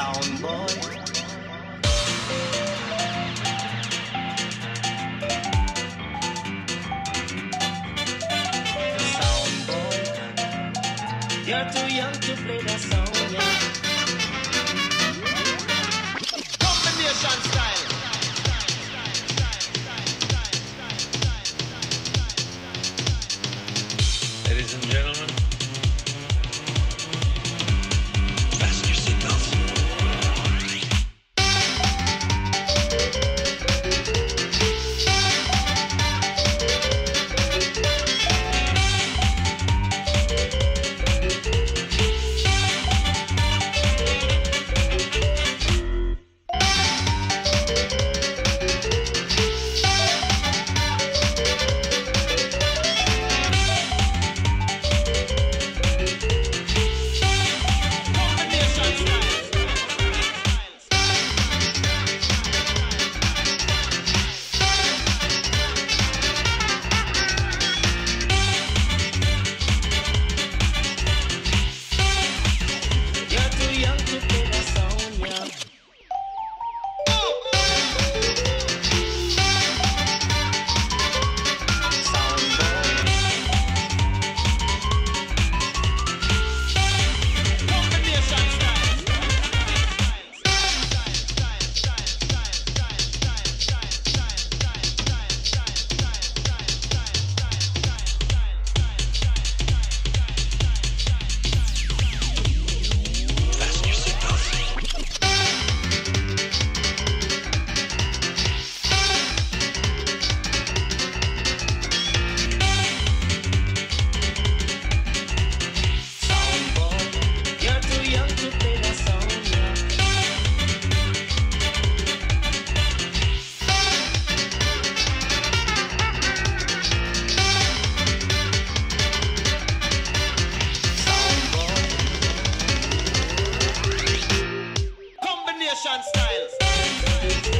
sound boy. You're too young to play the sound, yeah. Combination style. Nation style.